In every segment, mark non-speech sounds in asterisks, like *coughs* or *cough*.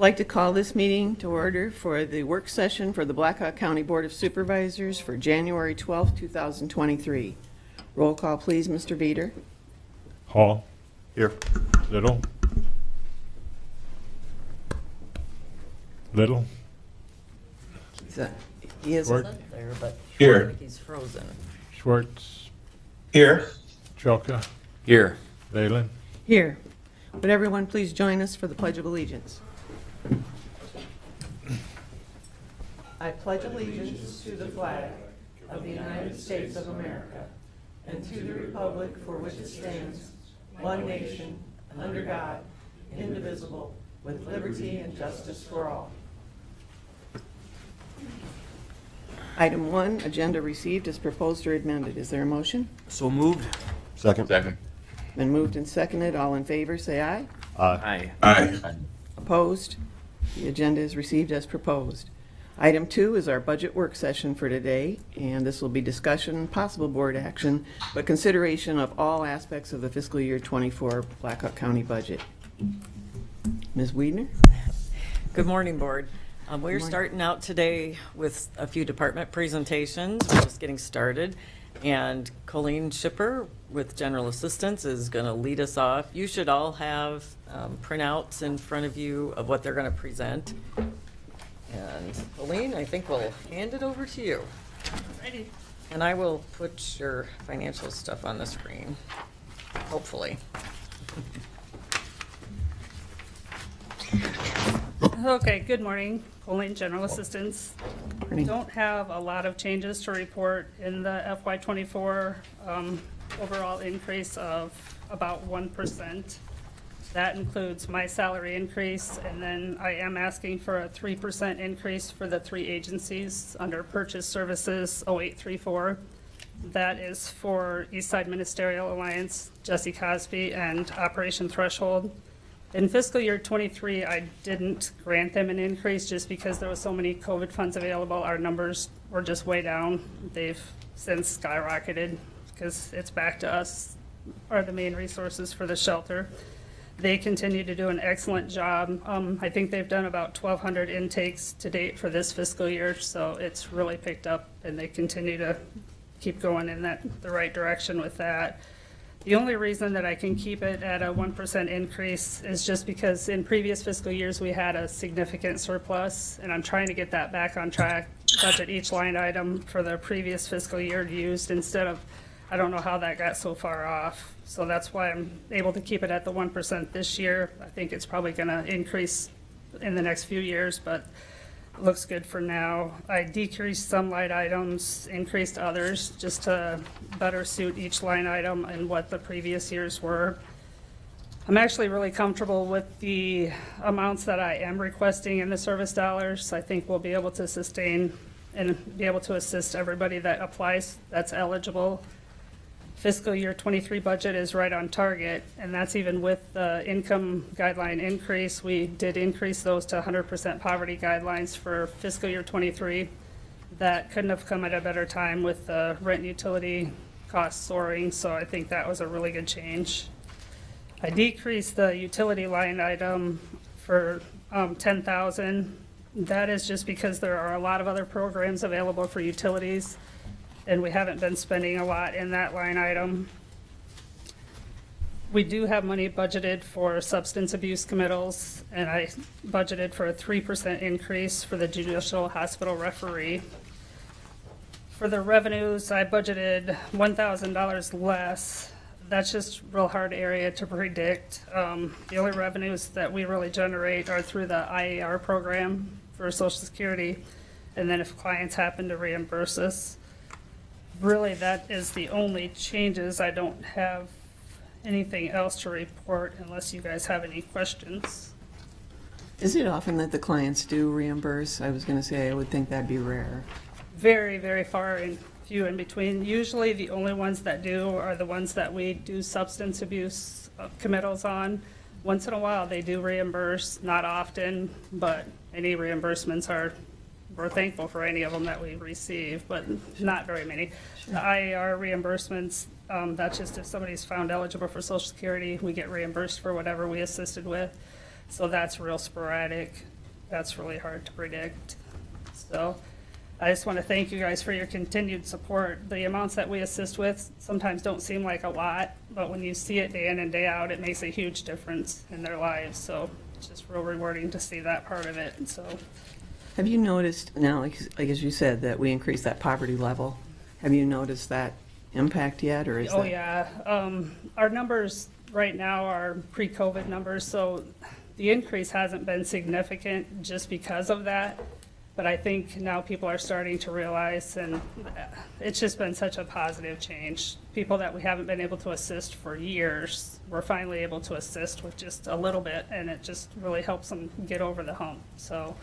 like to call this meeting to order for the work session for the Black Hawk County Board of Supervisors for January 12th, 2023. Roll call, please, Mr. Veeder. Hall. Here. Little. Little. Is that- He is, Schwartz. there, but Here. he's frozen. Schwartz. Here. Trelka. Here. Laylin. here. Would everyone please join us for the Pledge of Allegiance? I pledge allegiance to the flag of the United States of America and to the republic for which it stands, one nation, under God, indivisible, with liberty and justice for all. Item one, agenda received as proposed or amended. Is there a motion? So moved. Second. Second. Been moved and seconded. All in favor, say aye. Aye. Aye. Opposed? The agenda is received as proposed. Item two is our budget work session for today, and this will be discussion, possible board action, but consideration of all aspects of the fiscal year 24 Black Hawk County budget. Ms. Weidner? Good morning, Board. Um, We're starting out today with a few department presentations. We're just getting started. And Colleen Shipper with General Assistance is going to lead us off. You should all have um, printouts in front of you of what they're going to present. And Colleen, I think we'll hand it over to you. And I will put your financial stuff on the screen, hopefully. *laughs* Okay, good morning. Colleen, General Assistance. Morning. Don't have a lot of changes to report in the FY twenty-four, um, overall increase of about one percent. That includes my salary increase, and then I am asking for a three percent increase for the three agencies under Purchase Services 0834. That is for Eastside Ministerial Alliance, Jesse Cosby, and Operation Threshold. In fiscal year '23, I didn't grant them an increase just because there was so many COVID funds available. Our numbers were just way down. They've since skyrocketed because it's back to us are the main resources for the shelter. They continue to do an excellent job. Um, I think they've done about 1,200 intakes to date for this fiscal year, so it's really picked up, and they continue to keep going in that, the right direction with that. The only reason that I can keep it at a one percent increase is just because in previous fiscal years, we had a significant surplus, and I'm trying to get that back on track. Budget each line item for the previous fiscal year used instead of, I don't know how that got so far off. So that's why I'm able to keep it at the one percent this year. I think it's probably gonna increase in the next few years, but looks good for now. I decreased some line items, increased others, just to better suit each line item and what the previous years were. I'm actually really comfortable with the amounts that I am requesting in the service dollars. I think we'll be able to sustain and be able to assist everybody that applies, that's eligible. Fiscal year twenty-three budget is right on target, and that's even with the income guideline increase. We did increase those to hundred percent poverty guidelines for fiscal year twenty-three. That couldn't have come at a better time with the rent and utility costs soaring, so I think that was a really good change. I decreased the utility line item for um, ten thousand. That is just because there are a lot of other programs available for utilities, and we haven't been spending a lot in that line item. We do have money budgeted for substance abuse committals, and I budgeted for a three percent increase for the judicial hospital referee. For the revenues, I budgeted one thousand dollars less. That's just real hard area to predict. Um, the only revenues that we really generate are through the IAR program for social security. And then if clients happen to reimburse us. Really, that is the only changes. I don't have anything else to report unless you guys have any questions. Is it often that the clients do reimburse? I was going to say, I would think that'd be rare. very, very far and few in between. Usually, the only ones that do are the ones that we do substance abuse uh, committals on. Once in a while, they do reimburse, not often, but any reimbursements are, we're thankful for any of them that we receive, but not very many. The IAR reimbursements, um, that's just if somebody's found eligible for social security, we get reimbursed for whatever we assisted with. So that's real sporadic. That's really hard to predict. So I just want to thank you guys for your continued support. The amounts that we assist with sometimes don't seem like a lot, but when you see it day in and day out, it makes a huge difference in their lives. So it's just real rewarding to see that part of it. And so, Have you noticed, now, like, like as you said, that we increased that poverty level? Have you noticed that impact yet, or is that? oh yeah, um, our numbers right now are pre-COVID numbers, so the increase hasn't been significant just because of that. But I think now people are starting to realize, and it's just been such a positive change. People that we haven't been able to assist for years, we're finally able to assist with just a little bit, and it just really helps them get over the hump. So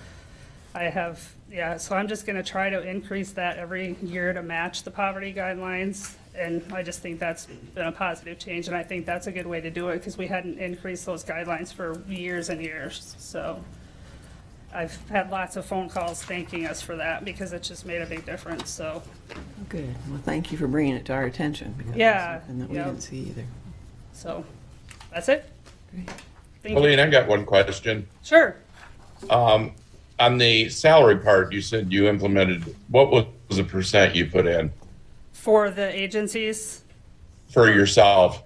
I have, yeah, so I'm just gonna try to increase that every year to match the poverty guidelines. And I just think that's been a positive change, and I think that's a good way to do it, because we hadn't increased those guidelines for years and years, so. I've had lots of phone calls thanking us for that, because it just made a big difference, so, Good, well, thank you for bringing it to our attention. because it's Yeah, Something that we yeah. didn't see either. so, that's it. Great. Thank you. Colleen, I got one question. Sure, Um, on the salary part, you said you implemented, what was the percent you put in for the agencies, for yourself?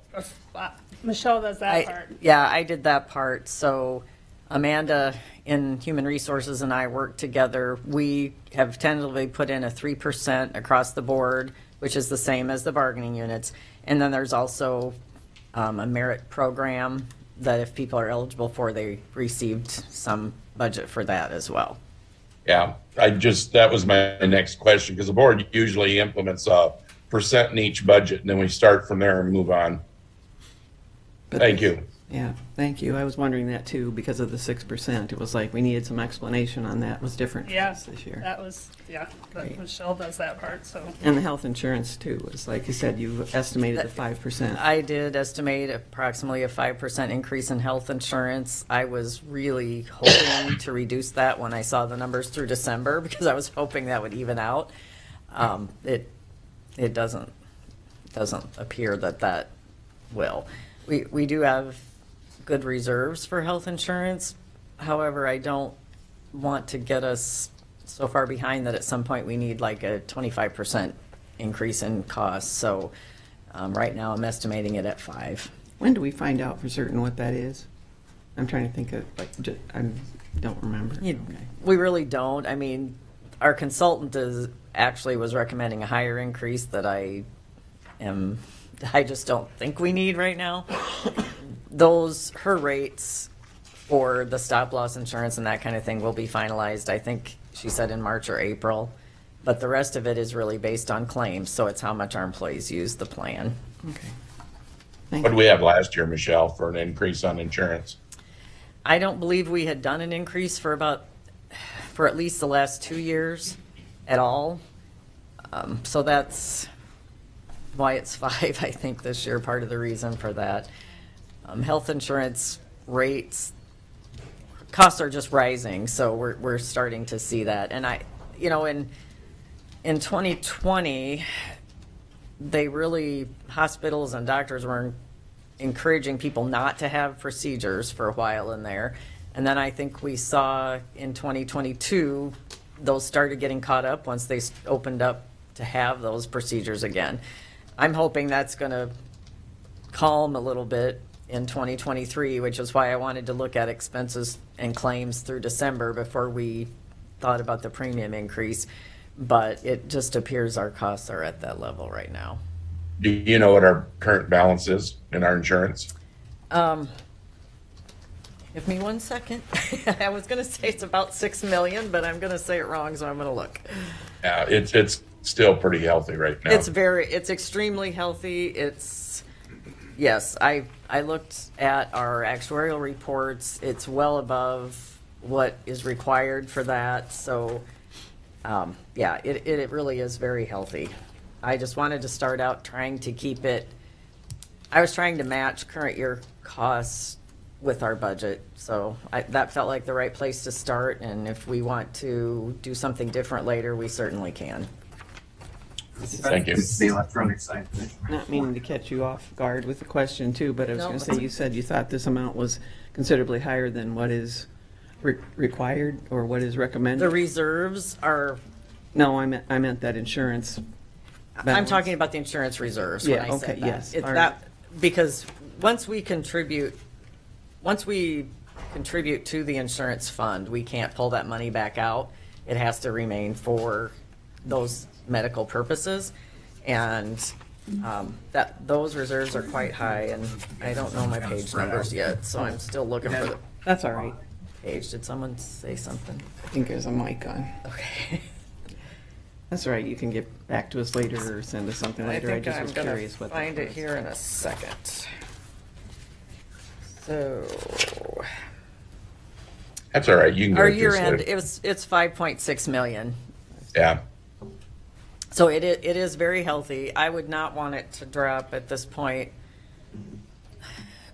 uh, Michelle does that I, part. yeah, I did that part. So Amanda in Human Resources and I work together. We have tentatively put in a 3% across the board, which is the same as the bargaining units. And then there's also um, a merit program that if people are eligible for, they received some budget for that as well. Yeah, I just, that was my next question, because the board usually implements a percent in each budget, and then we start from there and move on. But Thank you. Yeah, thank you. I was wondering that too, because of the six percent. It was like, we needed some explanation on that. It was different for Yeah, us this year. that was, yeah, but Great. Michelle does that part, so. And the health insurance too, was like you said, you estimated the five percent. I did estimate approximately a 5% increase in health insurance. I was really hoping to reduce that when I saw the numbers through December because I was hoping that would even out. Um, It, it doesn't, doesn't appear that that will. We, we do have good reserves for health insurance. However, I don't want to get us so far behind that at some point we need like a 25% increase in costs. So um, right now I'm estimating it at five. When do we find out for certain what that is? I'm trying to think of, like, I don't remember. You- Okay. We really don't. I mean, our consultant is, actually was recommending a higher increase that I am, *laughs* I just don't think we need right now. Those, her rates for the stop loss insurance and that kind of thing will be finalized, I think she said in March or April. But the rest of it is really based on claims, so it's how much our employees use the plan. Okay. Thank What did you. we have last year, Michelle, for an increase on insurance? I don't believe we had done an increase for about, for at least the last two years at all. Um, so that's why it's *laughs* five, I think, this year, part of the reason for that. Um, health insurance rates, costs are just rising, so we're, we're starting to see that. And I, you know, in, in 2020, they really, hospitals and doctors were encouraging people not to have procedures for a while in there. And then I think we saw in 2022, those started getting caught up once they opened up to have those procedures again. I'm hoping that's going to calm a little bit in 2023, which is why I wanted to look at expenses and claims through December before we thought about the premium increase. But it just appears our costs are at that level right now. Do you know what our current balance is in our insurance? Um, give me one second. *laughs* I was gonna say it's about six million, but I'm gonna say it wrong, so I'm gonna look. Yeah, it's, it's still pretty healthy right now. It's very, it's extremely healthy. It's, yes, I, I looked at our actuarial reports. It's well above what is required for that, so, um, yeah, it, it really is very healthy. I just wanted to start out trying to keep it, I was trying to match current year costs with our budget, so I, that felt like the right place to start, and if we want to do something different later, we certainly can. Thank you. It's the electronic side. Not meaning to catch you off guard with the question too, but I was No, going to that's- say, you said you thought this amount was considerably higher than what is re- required or what is recommended. The recommended? reserves are, No, I meant, I meant that insurance. I'm balance. talking about the insurance reserves when Yeah, I okay, said that. yes, It- all that- Because once we contribute, once we contribute to the insurance fund, we can't pull that money back out. It has to remain for those medical purposes. And um, that, those reserves are quite high, and I don't know my page numbers yet, so I'm still looking for the That's all right. page. Did someone say something? I think there's a mic on. Okay. *laughs* That's all right, you can get back to us later or send us something I later. I think just I'm was gonna curious what. that find it was. here in a second. So, That's all right. You can go our with this year end, later. it was, it's five point six million. Yeah. So it it is very healthy. I would not want it to drop at this point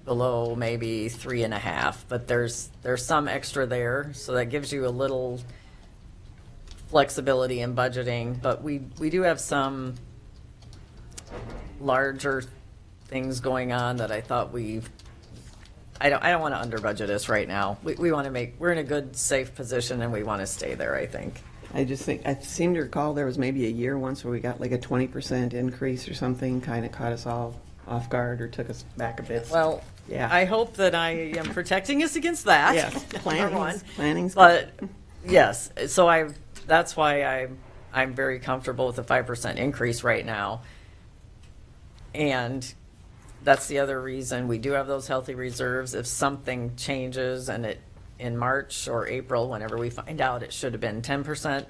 below maybe three and a half, but there's, there's some extra there, so that gives you a little flexibility in budgeting, but we, we do have some larger things going on that I thought we, I don't, I don't want to under budget us right now. We, we want to make, we're in a good, safe position and we want to stay there, I think. I just think, I seem to recall there was maybe a year once where we got like a twenty percent increase or something, kind of caught us all off guard or took us back a bit. Well, Yeah. I hope that I am protecting us against that. Yes, *laughs* number one. planning's But, yes, so I, that's why I, I'm very comfortable with the five percent increase right now. And that's the other reason, we do have those healthy reserves. If something changes and it, in March or April, whenever we find out it should have been ten percent,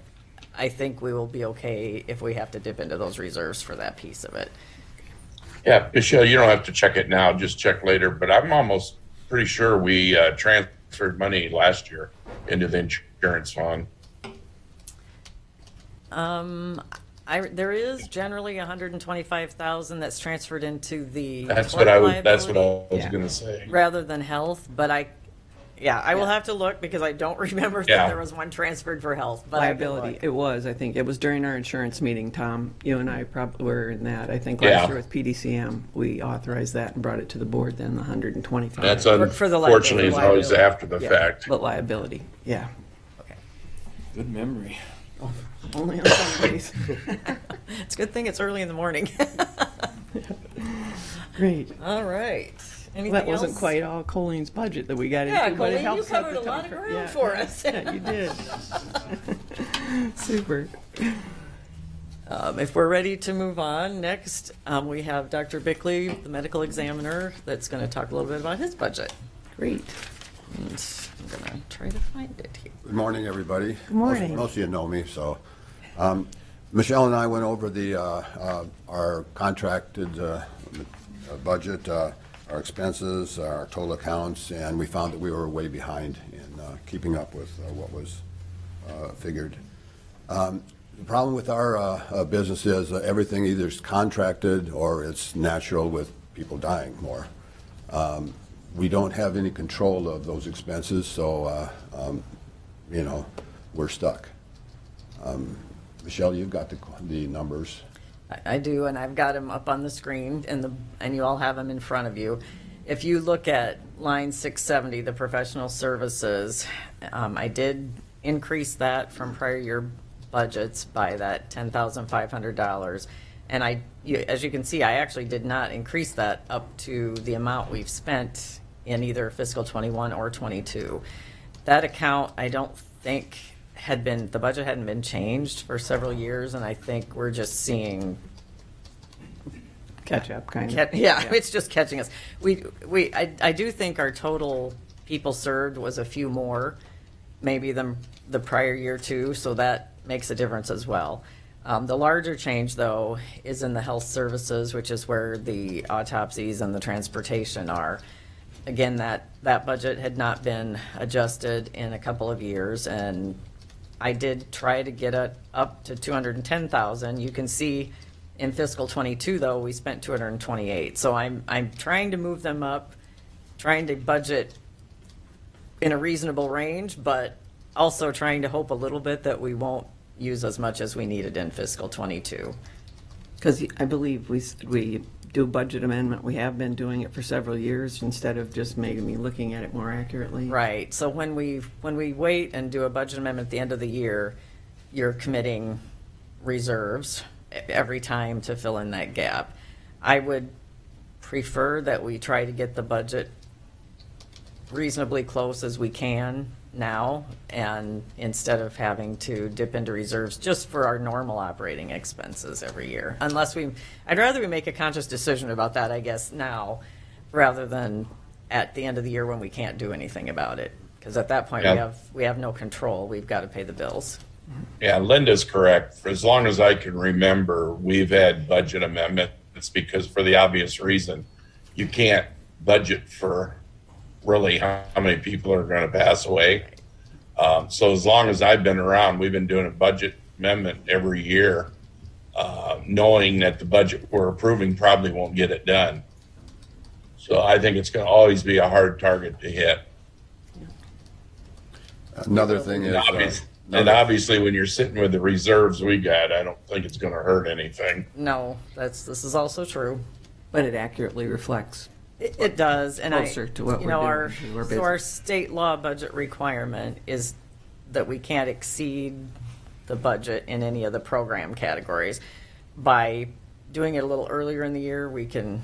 I think we will be okay if we have to dip into those reserves for that piece of it. Yeah, Michelle, you don't have to check it now, just check later, but I'm almost pretty sure we uh, transferred money last year into the insurance fund. Um, I, there is generally hundred and twenty-five thousand that's transferred into the. That's what I was, that's what I was Yeah. gonna say. Rather than health, but I, yeah, I will have to look because I don't *laughs* remember that there was one transferred for health, but Liability, it was, I think, it was during our insurance meeting, Tom, you and I probably were in that, I think Yeah. last year with PDCM, we authorized that and brought it to the board then, the hundred and twenty-five. That's For- for the unfortunately, it's always after the Yeah, fact. But liability, yeah, Okay. Good memory. *laughs* only on Sundays. *laughs* It's a good thing it's early in the morning. Great. All right. Anything That wasn't else? quite all Colleen's budget that we got Yeah, into, but Colleen, it you helped covered a lot of for- ground yeah, for yeah, us. Yeah, you did. *laughs* Super. Um, if we're ready to move on, next, um, we have Dr. Bickley, the medical examiner, that's gonna talk a little bit about his budget. Great. And I'm gonna try to find it here. Good morning, everybody. Good morning. Most of you know me, so. um, Michelle and I went over the, uh, uh, our contracted uh, uh, budget, uh, our expenses, our total accounts, and we found that we were way behind in uh, keeping up with uh, what was uh, figured. Um, The problem with our uh, uh, business is everything either is contracted or it's natural with people dying more. Um, We don't have any control of those expenses, so, um, you know, we're stuck. Um, Michelle, you've got the, the numbers. I- do, and I've got them up on the screen, and the, and you all have them in front of you. If you look at line six seventy, the professional services, um, I did increase that from prior year budgets by that ten thousand five hundred dollars. And I, you, as you can see, I actually did not increase that up to the amount we've spent in either fiscal twenty-one or twenty-two. That account, I don't think had been, the budget hadn't been changed for several years, and I think we're just seeing Catch up, kind of. Ca- Yeah, it's just catching us. We, we, I, I do think our total people served was a few more, maybe than the prior year too, so that makes a difference as well. Um, the larger change though is in the health services, which is where the autopsies and the transportation are. Again, that, that budget had not been adjusted in a couple of years and I did try to get it up to two hundred and ten thousand. You can see in fiscal twenty-two, though, we spent two hundred and twenty-eight. So I'm, I'm trying to move them up, trying to budget in a reasonable range, but also trying to hope a little bit that we won't use as much as we needed in fiscal twenty-two. Because I believe we, we do budget amendment, we have been doing it for several years instead of just maybe looking at it more accurately. Right, so when we, when we wait and do a budget amendment at the end of the year, you're committing reserves every time to fill in that gap. I would prefer that we try to get the budget reasonably close as we can now, and instead of having to dip into reserves just for our normal operating expenses every year. Unless we, I'd rather we make a conscious decision about that, I guess, now, rather than at the end of the year when we can't do anything about it. Because at that point, we have, we have no control, we've got to pay the bills. Yeah, Linda's correct. For as long as I can remember, we've had budget amendments because for the obvious reason, you can't budget for really how how many people are going to pass away. Um, so as long as I've been around, we've been doing a budget amendment every year, uh, knowing that the budget we're approving probably won't get it done. So I think it's going to always be a hard target to hit. Another thing is. And uh, obvious- and obviously, when you're sitting with the reserves we got, I don't think it's going to hurt anything. No, that's, this is also true. But it accurately reflects. It, it does, and I, Closer to what you we're know, doing our, so our business. state law budget requirement is that we can't exceed the budget in any of the program categories. By doing it a little earlier in the year, we can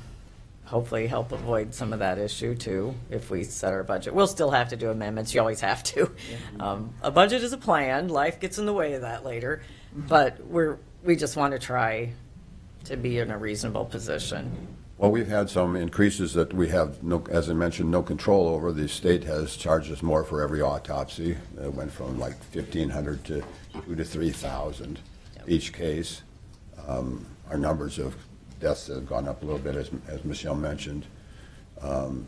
hopefully help avoid some of that issue too, if we set our budget. We'll still have to do amendments, you always have to. Um, A budget is a plan, life gets in the way of that later, Mm-hmm. but we're, we just want to try to be in a reasonable position. Well, we've had some increases that we have, no, as I mentioned, no control over. The state has charged us more for every autopsy. It went from like fifteen hundred to two to three thousand each case. Um, Our numbers of deaths have gone up a little bit, as, as Michelle mentioned. Um,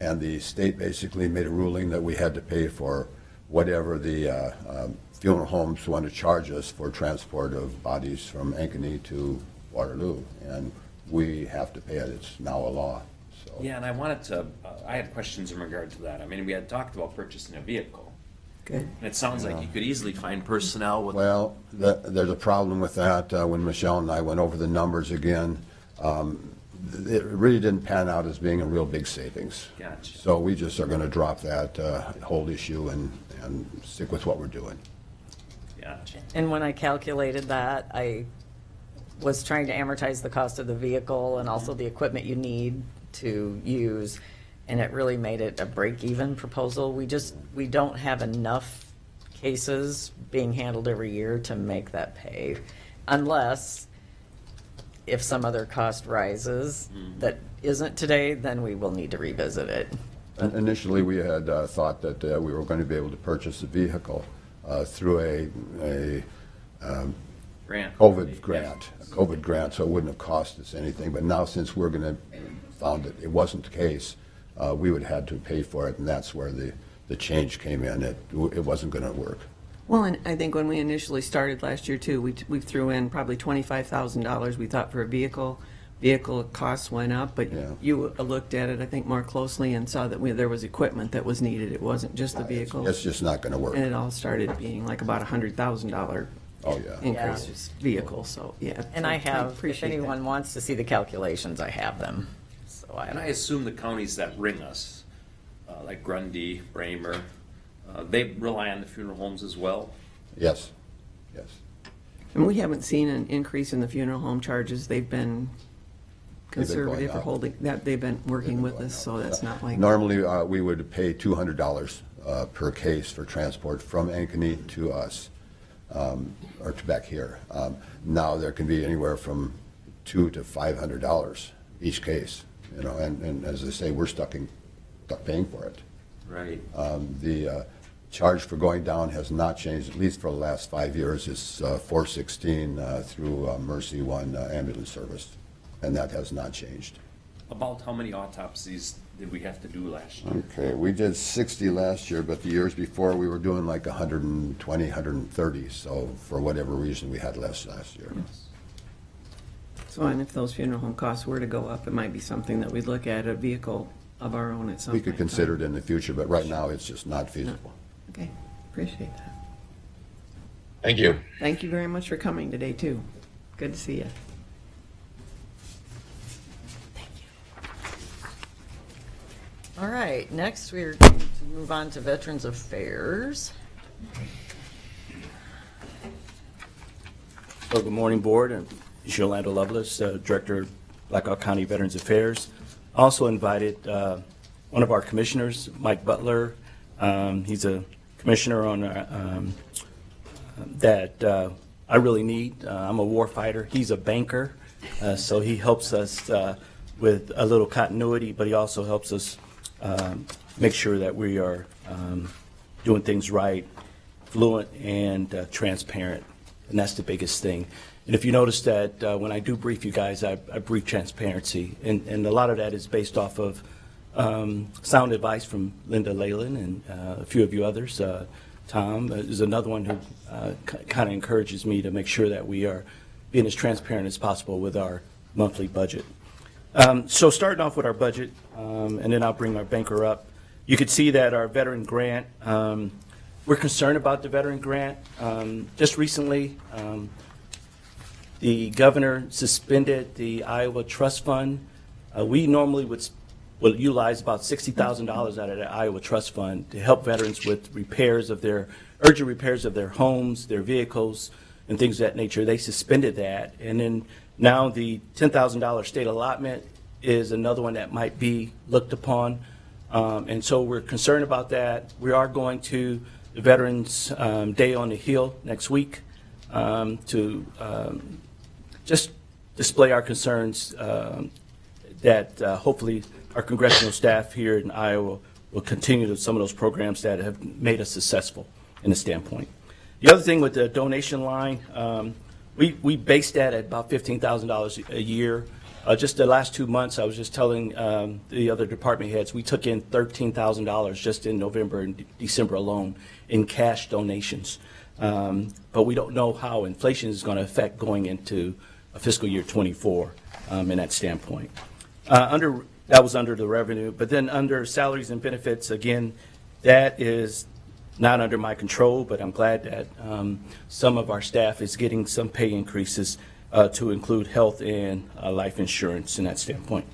And the state basically made a ruling that we had to pay for whatever the uh, um, funeral homes want to charge us for transport of bodies from Ankeny to Waterloo. And we have to pay it. It's now a law, so. Yeah, and I wanted to, uh, I had questions in regard to that. I mean, we had talked about purchasing a vehicle. Good. And it sounds like you could easily find personnel with. Well, the- there's a problem with that. Uh, When Michelle and I went over the numbers again, um, it really didn't pan out as being a real big savings. Gotcha. So we just are going to drop that uh, whole issue and, and stick with what we're doing. Gotcha. And when I calculated that, I was trying to amortize the cost of the vehicle and also the equipment you need to use. And it really made it a break-even proposal. We just, we don't have enough cases being handled every year to make that pay. Unless if some other cost rises that isn't today, then we will need to revisit it. And Initially, we had uh, thought that uh, we were going to be able to purchase a vehicle uh, through a, a Grant. COVID grant, a COVID grant, so it wouldn't have cost us anything. But now, since we're going to, found that it wasn't the case, uh, we would have had to pay for it, and that's where the, the change came in. It, it wasn't going to work. Well, and I think when we initially started last year too, we, t- we threw in probably twenty-five thousand dollars, we thought for a vehicle. Vehicle costs went up, but Yeah. you uh, looked at it, I think, more closely and saw that we, there was equipment that was needed. It wasn't just the vehicle. It's just not going to work. And it all started being like about a hundred thousand dollar Oh, yeah. increase, just vehicle, so, yeah. And so I have, if appreciate that. anyone wants to see the calculations, I have them. So I And I assume the counties that ring us, uh, like Grundy, Bremer, uh, they rely on the funeral homes as well. Yes, yes. And we haven't seen an increase in the funeral home charges. They've been They've been going conservative or up. holding, that, they've been working They've been with us, up. so that's not like. Normally, uh, we would pay two hundred dollars uh, per case for transport from Ankeny to us, um, or to back here. Um, Now, there can be anywhere from two to five hundred dollars each case, you know, and, and as I say, we're stuck in, stuck paying for it. Right. Um, The uh, charge for going down has not changed, at least for the last five years. It's uh, 416 uh, through uh, Mercy One uh, ambulance service, and that has not changed. About how many autopsies did we have to do last year? Okay, we did 60 last year, but the years before, we were doing like 120, 130. So for whatever reason, we had less last year. So, and if those funeral home costs were to go up, it might be something that we'd look at, a vehicle of our own at some point. We point. could consider time. it in the future, but right now, it's just not feasible. Okay, appreciate that. Thank you. Thank you very much for coming today, too. Good to see you. All right, next we're going to move on to Veterans Affairs. Well, good morning, Board. I'm Yolando Loveless, uh, Director, Black Hawk County Veterans Affairs. Also invited uh, one of our commissioners, Mike Butler. Um, He's a commissioner on, uh, um, that uh, I really need. Uh, I'm a war fighter. He's a banker, uh, so he helps us uh, with a little continuity, but he also helps us um, make sure that we are um, doing things right, fluent, and uh, transparent. And that's the biggest thing. And if you notice that uh, when I do brief you guys, I, I brief transparency. And, and a lot of that is based off of um, sound advice from Linda Laylin and uh, a few of you others. Uh, Tom is another one who uh, kind of encourages me to make sure that we are being as transparent as possible with our monthly budget. Um, So starting off with our budget, um, and then I'll bring our banker up. You could see that our veteran grant, um, we're concerned about the veteran grant. Um, Just recently, um, the governor suspended the Iowa Trust Fund. Uh, We normally would, will utilize about $60,000 out of the Iowa Trust Fund to help veterans with repairs of their, urgent repairs of their homes, their vehicles, and things of that nature. They suspended that. And then now the $10,000 state allotment is another one that might be looked upon. Um, And so we're concerned about that. We are going to the Veterans um, Day on the Hill next week um, to um, just display our concerns um, that uh, hopefully our congressional staff here in Iowa will continue to some of those programs that have made us successful in the standpoint. The other thing with the donation line, um, we, we base that at about $15,000 a year. Uh, Just the last two months, I was just telling um, the other department heads, we took in $13,000 just in November and De- December alone in cash donations. Um, But we don't know how inflation is going to affect going into a fiscal year '24 in that standpoint. Uh, Under, that was under the revenue, but then under salaries and benefits, again, that is not under my control, but I'm glad that um, some of our staff is getting some pay increases uh, to include health and uh, life insurance in that standpoint.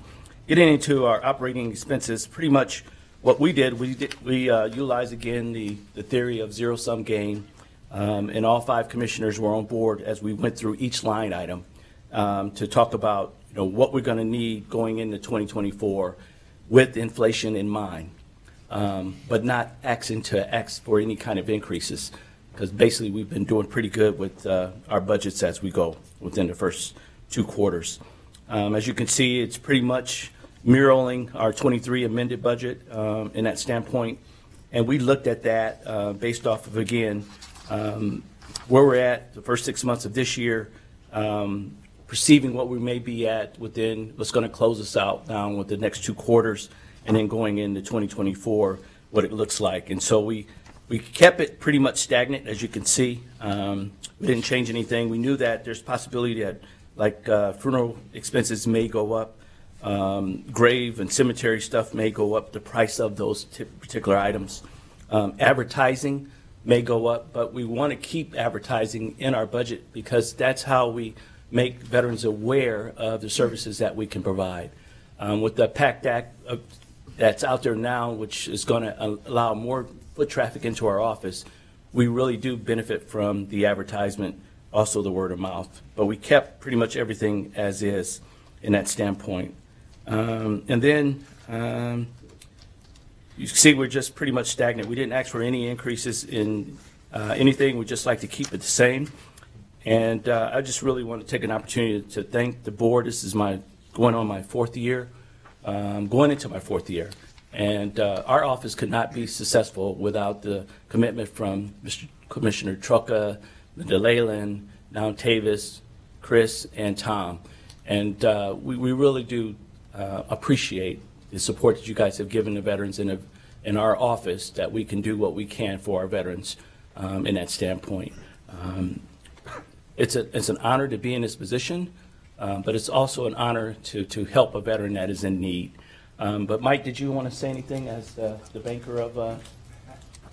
Getting into our operating expenses, pretty much what we did, we did, we uh, utilized again the, the theory of zero-sum game, um, and all five commissioners were on board as we went through each line item um, to talk about, you know, what we're going to need going into 2024 with inflation in mind um, but not X into X for any kind of increases, because basically we've been doing pretty good with uh, our budgets as we go within the first two quarters. Um, As you can see, it's pretty much mirroring our 23 amended budget um, in that standpoint, and we looked at that uh, based off of, again, um, where we're at the first six months of this year, um, perceiving what we may be at within, what's going to close us out now with the next two quarters, and then going into 2024, what it looks like. And so we, we kept it pretty much stagnant, as you can see. Um, We didn't change anything. We knew that there's possibility that, like, uh, funeral expenses may go up, um, grave and cemetery stuff may go up, the price of those ti- particular items. Um, Advertising may go up, but we want to keep advertising in our budget because that's how we make veterans aware of the services that we can provide. Um, With the PACT Act uh, that's out there now, which is going to allow more foot traffic into our office, we really do benefit from the advertisement, also the word of mouth. But we kept pretty much everything as is in that standpoint. Um, And then, um, you see, we're just pretty much stagnant. We didn't ask for any increases in uh, anything. We'd just like to keep it the same. And uh, I just really want to take an opportunity to thank the board. This is my, going on my fourth year, um, going into my fourth year. And uh, our office could not be successful without the commitment from Mr. Commissioner Trelka, Linda Laylin, now Tavis, Chris, and Tom. And uh, we, we really do uh, appreciate the support that you guys have given the veterans in, a, in our office, that we can do what we can for our veterans um, in that standpoint. Um, it's, a, it's an honor to be in this position, um, but it's also an honor to, to help a veteran that is in need. Um, But Mike, did you want to say anything as the the banker of uh,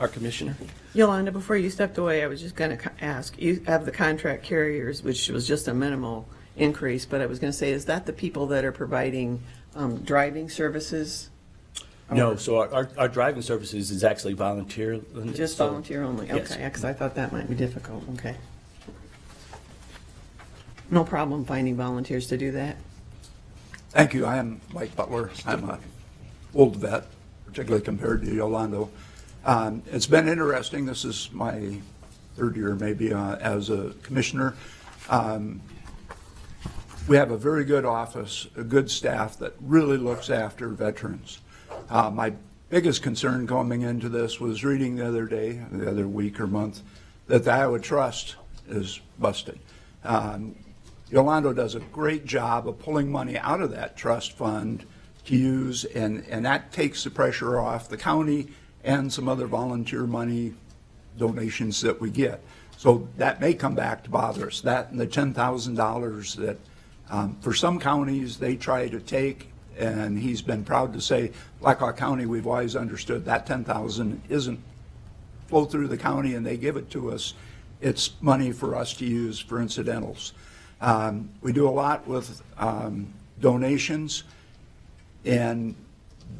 our commissioner? Yolando, before you stepped away, I was just going to ask, you have the contract carriers, which was just a minimal increase, but I was going to say, is that the people that are providing um, driving services? No, so our, our, our driving services is actually volunteer. Just so- volunteer only? Yes. Okay, because I thought that might be difficult, okay. No problem finding volunteers to do that? Thank you. I am Mike Butler. I'm a old vet, particularly compared to Yolando. Um, It's been interesting. This is my third year maybe uh, as a commissioner. Um, We have a very good office, a good staff that really looks after veterans. Uh, My biggest concern coming into this was reading the other day, the other week or month, that the Iowa Trust is busted. Um, Yolando does a great job of pulling money out of that trust fund to use, and, and that takes the pressure off the county and some other volunteer money donations that we get. So that may come back to bother us, that and the ten thousand dollars that, um, for some counties, they try to take, and he's been proud to say, Black Hawk County, we've always understood that ten thousand isn't flow through the county and they give it to us. It's money for us to use for incidentals. Um, We do a lot with um, donations, and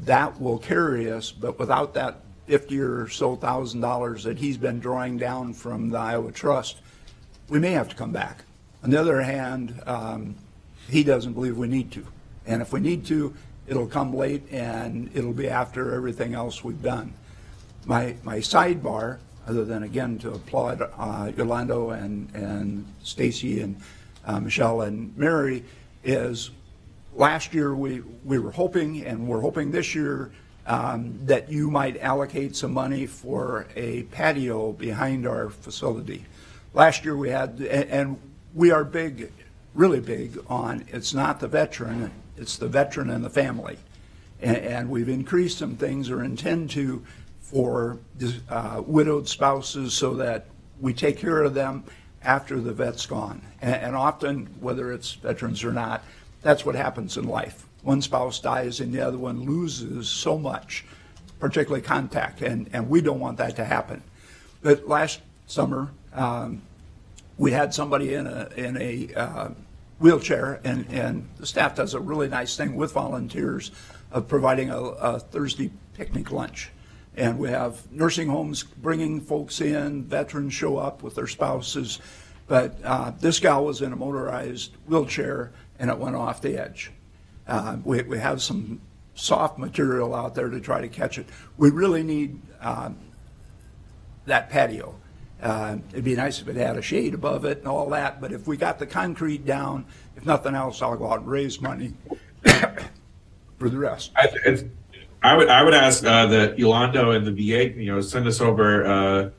that will carry us, but without that fifty or so thousand dollars that he's been drawing down from the Iowa Trust, we may have to come back. On the other hand, um, he doesn't believe we need to. And if we need to, it'll come late and it'll be after everything else we've done. My, my sidebar, other than again to applaud uh, Yolando and, and Stacy and uh, Michelle and Mary, is last year we, we were hoping, and we're hoping this year, um, that you might allocate some money for a patio behind our facility. Last year we had, and, we are big, really big on, it's not the veteran, it's the veteran and the family. And, and we've increased some things or intend to for uh, widowed spouses so that we take care of them after the vet's gone. And, and often, whether it's veterans or not, that's what happens in life. One spouse dies and the other one loses so much, particularly contact, and, and we don't want that to happen. But last summer, um, we had somebody in a, in a uh, wheelchair, and, and the staff does a really nice thing with volunteers of providing a, a Thursday picnic lunch. And we have nursing homes bringing folks in, veterans show up with their spouses. But uh, this gal was in a motorized wheelchair, and it went off the edge. Uh, we, we have some soft material out there to try to catch it. We really need um, that patio. Uh, It'd be nice if it had a shade above it and all that, but if we got the concrete down, if nothing else, I'll go out and raise money *coughs* for the rest. I, I would I would ask uh, that Yolando and the VA, you know, send us over uh,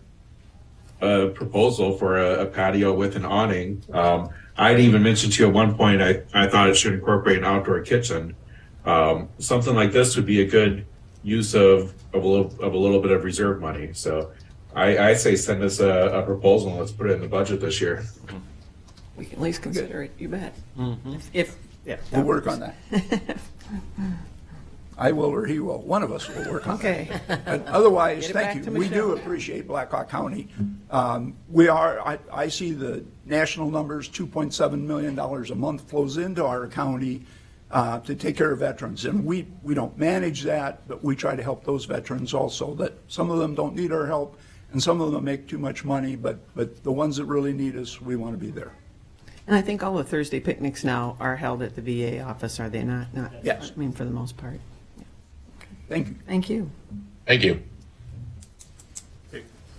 a proposal for a, a patio with an awning. Um, I'd even mentioned to you at one point I, I thought it should incorporate an outdoor kitchen. Um, something like this would be a good use of, of a little of a little bit of reserve money. So I, I say send us a, a proposal and let's put it in the budget this year. We can at least consider it, you bet. If- If, yeah. We'll work on that. *laughs* I will or he will. One of us will work on that. Okay. But Otherwise, it thank you. We do appreciate Black Hawk County. Um, We are, I, I see the national numbers, $2.7 million a month flows into our county uh, to take care of veterans. And we, we don't manage that, but we try to help those veterans also, that some of them don't need our help, and some of them make too much money, but, but the ones that really need us, we want to be there. And I think all the Thursday picnics now are held at the VA office, are they not? Not, Yes. I mean, for the most part. Thank you. Thank you. Thank you.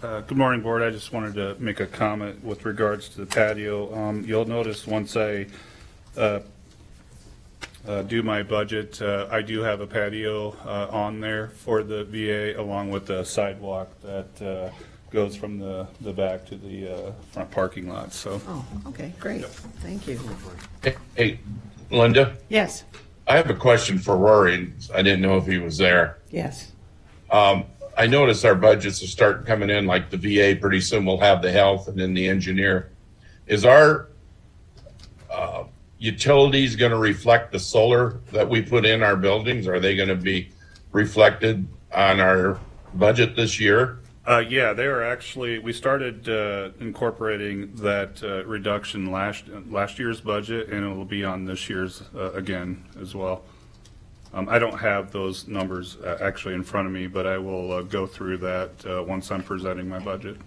Uh, Good morning, Board. I just wanted to make a comment with regards to the patio. Um, You'll notice once I uh, uh, do my budget, uh, I do have a patio uh, on there for the VA along with the sidewalk that uh, goes from the the back to the uh, front parking lot, so. Oh, okay, great. Thank you. Hey, Hey, Linda, Yes, I have a question for Rory. I didn't know if he was there. yes. Um, I noticed our budgets are starting coming in like the VA. Pretty soon we'll have the health and then the engineer. Is our uh, utilities going to reflect the solar that we put in our buildings? Are they going to be reflected on our budget this year? Uh, yeah, they are actually, we started uh, incorporating that uh, reduction last, last year's budget, and it will be on this year's uh, again as well. Um, I don't have those numbers uh, actually in front of me, but I will uh, go through that uh, once I'm presenting my budget.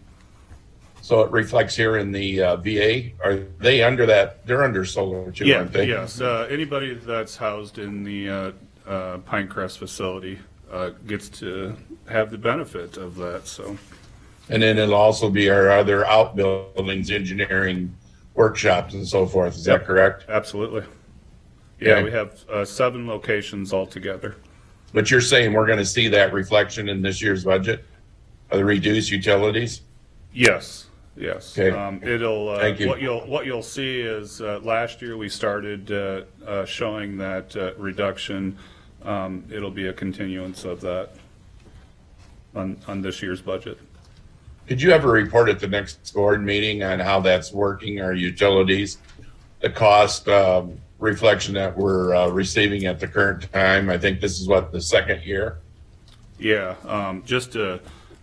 So it reflects here in the uh, VA. Are they under that? They're under solar too, Yeah, aren't they? yes. Uh, Anybody that's housed in the uh, uh, Pinecrest facility uh, gets to have the benefit of that, so. And then it'll also be our other outbuildings, engineering workshops and so forth. Is that correct? Absolutely. Yeah, Okay. we have uh, seven locations altogether. But you're saying we're going to see that reflection in this year's budget? Of the reduced utilities? Yes, yes. Okay. Um, It'll, uh, Thank you. what you'll, what you'll see is, uh, last year, we started uh, uh, showing that uh, reduction. Um, It'll be a continuance of that on, on this year's budget. Could you have a report at the next board meeting on how that's working, our utilities? The cost um, reflection that we're uh, receiving at the current time? I think this is what, the second year? Yeah, um, just, uh,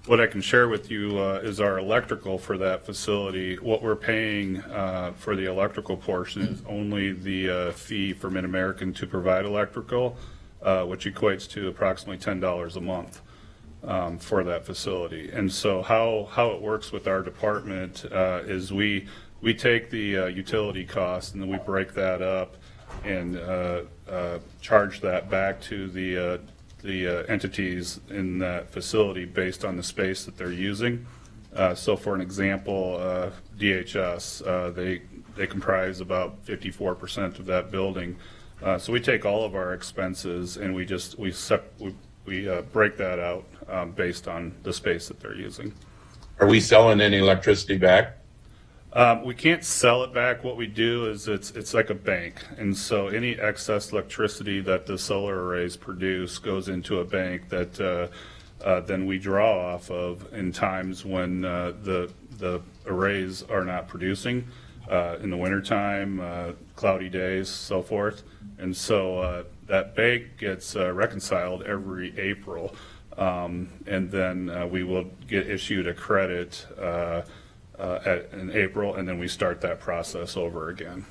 what I can share with you, uh, is our electrical for that facility. What we're paying, uh, for the electrical portion is only the, uh, fee for MidAmerican to provide electrical, uh, which equates to approximately ten dollars a month, um, for that facility. And so how, how it works with our department, uh, is we, we take the, uh, utility cost and then we break that up and, uh, uh, charge that back to the, uh, the entities in that facility based on the space that they're using. So for an example, DHS, they, they comprise about 54% of that building. Uh, So we take all of our expenses and we just, we sep, we- we uh, break that out um, based on the space that they're using. Are we selling any electricity back? Um, we can't sell it back. What we do is it's it's like a bank, and so any excess electricity that the solar arrays produce goes into a bank that uh, uh, then we draw off of in times when uh, the the arrays are not producing uh, in the wintertime, uh, cloudy days, so forth, and so uh, that bank gets uh, reconciled every April, um, and then uh, we will get issued a credit. Uh, uh, at, in April, and then we start that process over again.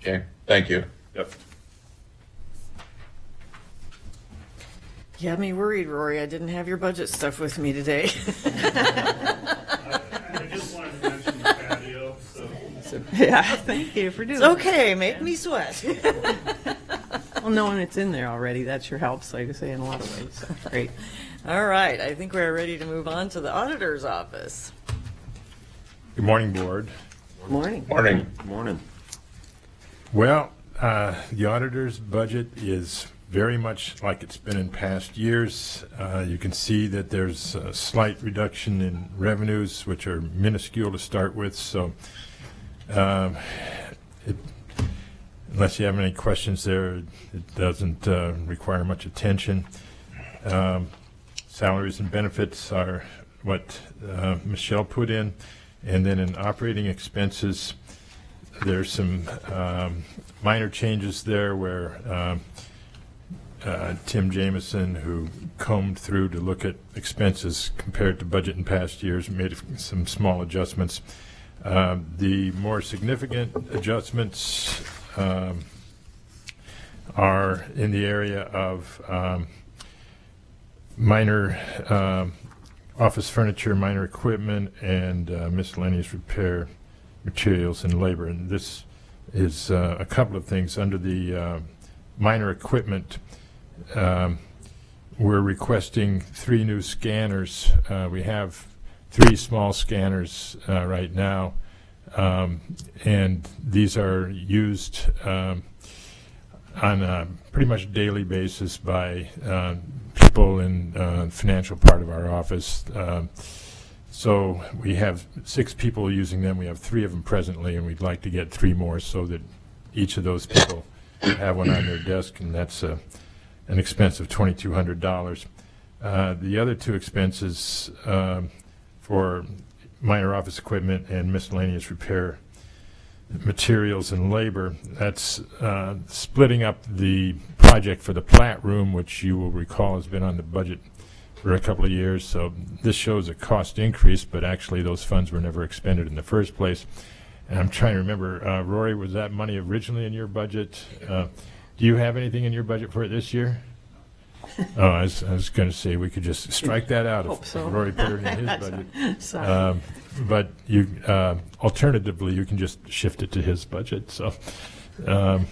Okay, thank you. Yep. You had me worried, Rory. I didn't have your budget stuff with me today. *laughs* I just wanted to mention the patio, so. Yeah, thank you for doing It's that. okay, make me sweat. *laughs* Well, knowing it's in there already, that's your help, so I can say, in a lot of ways. So, Great. All right, I think we're ready to move on to the auditor's office. Good morning, Board. Morning. Morning. Morning. Well, uh, the auditor's budget is very much like it's been in past years. Uh, You can see that there's a slight reduction in revenues, which are minuscule to start with, so um, it- unless you have any questions there, it doesn't uh, require much attention. Um, Salaries and benefits are what uh, Michelle put in, and then in operating expenses, there's some um, minor changes there where um, uh, Tim Jameson, who combed through to look at expenses compared to budget in past years, made some small adjustments. Um, The more significant adjustments um, are in the area of um, minor um, office furniture, minor equipment, and uh, miscellaneous repair materials and labor. And this is uh, a couple of things. Under the uh, minor equipment, um, we're requesting three new scanners. Uh, We have three small scanners uh, right now, um, and these are used um, on a pretty much daily basis by uh, people in uh, financial part of our office. Um, So we have six people using them. We have three of them presently, and we'd like to get three more so that each of those people have one on their desk, and that's an expense of $2,200. Uh, The other two expenses um, for minor office equipment and miscellaneous repair materials and labor. That's uh, splitting up the project for the plat room, which you will recall has been on the budget for a couple of years. So this shows a cost increase, but actually those funds were never expended in the first place. And I'm trying to remember, uh, Rory, was that money originally in your budget? Uh, Do you have anything in your budget for it this year? Oh, I was, I was going to say, we could just strike that out Hope if so. Rory put it in his *laughs* budget. Sorry. Um, But you, uh, alternatively, you can just shift it to his budget, so. um,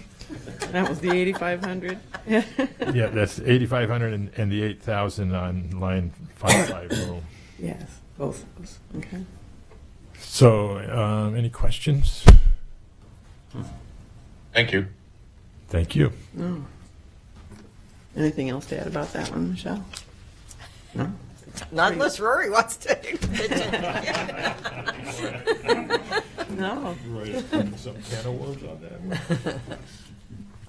That was the 8,500? *laughs* Yeah, that's 8,500 and and the 8,000 on line 550. *coughs* Yes, both of those, okay. So, um, any questions? Thank you. Thank you. No. Anything else to add about that one, Michelle? No? Not unless Rory wants to. *laughs* No. Some can of worms on that.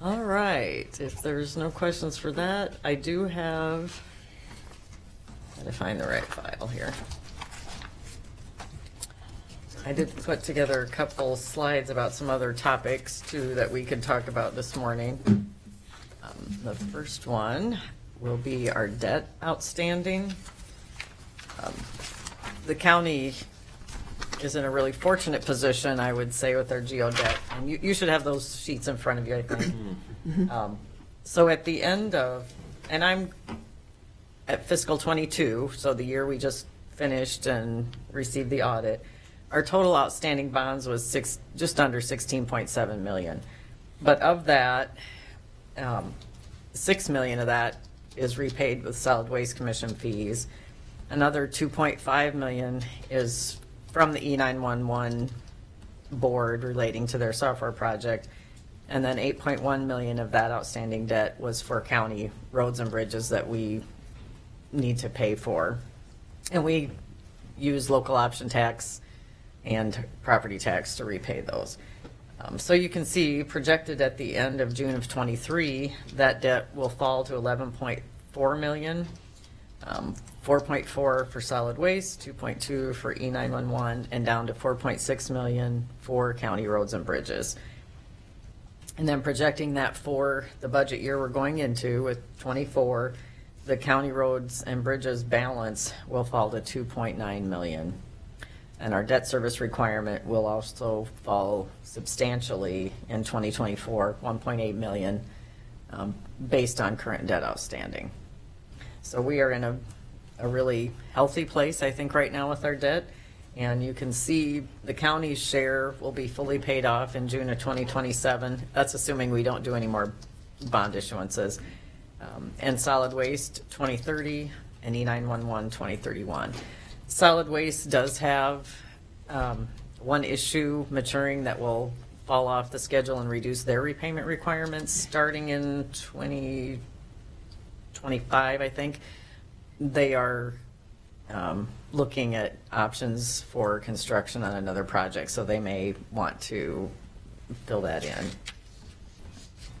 All right, if there's no questions for that, I do have, gotta find the right file here. I did put together a couple slides about some other topics too that we could talk about this morning. The first one will be our debt outstanding. Um, The county is in a really fortunate position, I would say, with our geo debt. And you, you should have those sheets in front of you, I think. Um, So at the end of, and I'm at fiscal '22, so the year we just finished and received the audit, our total outstanding bonds was six, just under 16.7 million. But of that, um, 6 million of that is repaid with solid waste commission fees. Another 2.5 million is from the E E911 board relating to their software project. And then 8.1 million of that outstanding debt was for county roads and bridges that we need to pay for. And we use local option tax and property tax to repay those. Um, So you can see projected at the end of June of '23, that debt will fall to 11.4 million. um, 4.4 for solid waste, 2.2 for E E911, and down to 4.6 million for county roads and bridges. And then projecting that for the budget year we're going into with '24, the county roads and bridges balance will fall to 2.9 million. And our debt service requirement will also fall substantially in 2024, 1.8 million, um, based on current debt outstanding. So we are in a, a really healthy place, I think, right now with our debt. And you can see the county's share will be fully paid off in June of 2027. That's assuming we don't do any more bond issuances. Um, And solid waste 2030 and E E911 2031. Solid waste does have um, one issue maturing that will fall off the schedule and reduce their repayment requirements starting in 2025, I think. They are um, looking at options for construction on another project, so they may want to fill that in.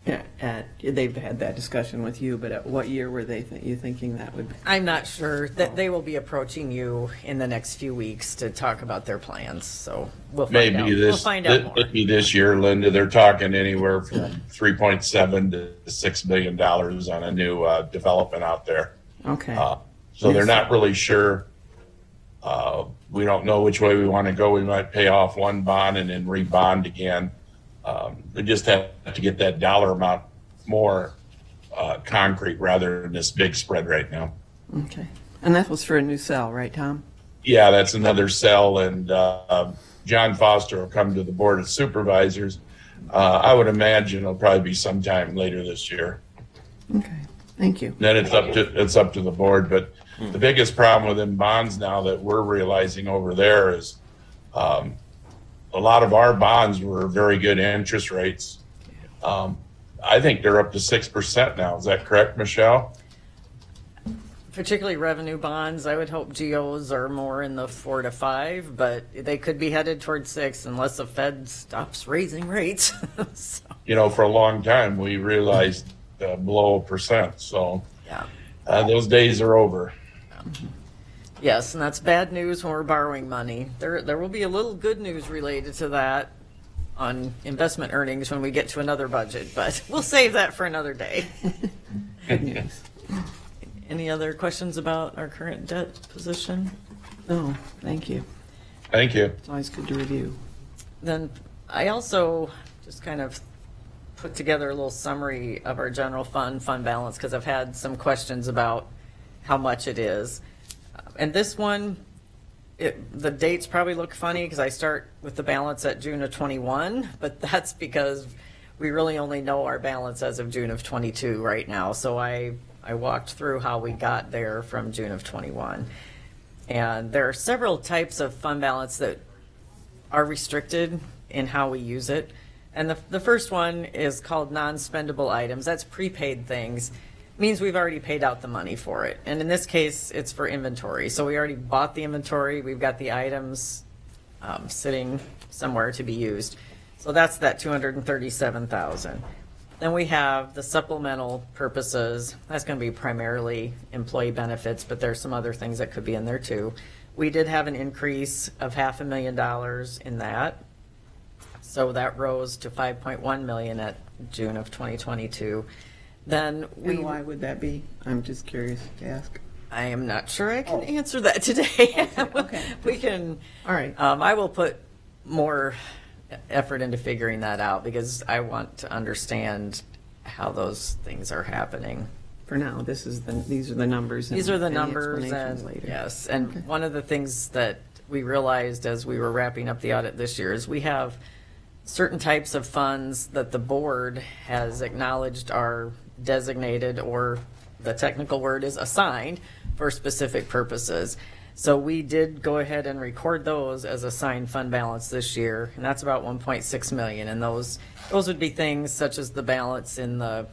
Yeah, at, they've had that discussion with you, but at what year were they, thi- you thinking that would? Be? I'm not sure that they will be approaching you in the next few weeks to talk about their plans, so we'll find out. Maybe We'll this, find out more. maybe this year, Linda, they're talking anywhere from three point seven to six million dollars on a new, uh, development out there. Okay, Uh, So they're not really sure. Uh, We don't know which way we want to go. We might pay off one bond and then rebond again. Um, We just have to get that dollar amount more uh, concrete rather than this big spread right now. okay. And that was for a new cell, right, Tom? Yeah, that's another cell, and uh, John Foster will come to the Board of Supervisors. Uh, I would imagine it'll probably be sometime later this year. Okay, thank you. Then it's up to, it's up to the board, but the biggest problem with them bonds now that we're realizing over there is, um, a lot of our bonds were very good interest rates. Um, I think they're up to six percent now. Is that correct, Michelle? Particularly revenue bonds, I would hope GOs are more in the four to five, but they could be headed towards six unless the Fed stops raising rates. *laughs* So, You know, for a long time, we realized uh, below a percent, so, Yeah. uh, those days are over. Yes, and that's bad news when we're borrowing money. There, there will be a little good news related to that on investment earnings when we get to another budget, but *laughs* we'll save that for another day. *laughs* Good news. Any other questions about our current debt position? Oh, thank you. Thank you. It's always good to review. Then I also just kind of put together a little summary of our general fund, fund balance, because I've had some questions about how much it is. And this one, it, the dates probably look funny because I start with the balance at June of 21, but *laughs* that's because we really only know our balance as of June of 22 right now. So I, I walked through how we got there from June of 21. And there are several types of fund balance that are restricted in how we use it. And the, the first one is called non-spendable items. That's prepaid things. Means we've already paid out the money for it. And in this case, it's for inventory. So we already bought the inventory. We've got the items um, sitting somewhere to be used. So that's that 237,000. Then we have the supplemental purposes. That's going to be primarily employee benefits, but there's some other things that could be in there too. We did have an increase of half a million dollars in that. So that rose to 5.1 million at June of 2022. Then we. And why would that be? I'm just curious to ask. I am not sure I can answer that today. okay. *laughs* We can. All right. Um, I will put more effort into figuring that out because I want to understand how those things are happening. For now, this is the, these are the numbers. and These are the any numbers explanations and, later. yes, and one of the things that we realized as we were wrapping up the audit this year is we have certain types of funds that the board has acknowledged are designated or the technical word is assigned for specific purposes. So we did go ahead and record those as assigned fund balance this year, and that's about 1.6 million. And those, those would be things such as the balance in the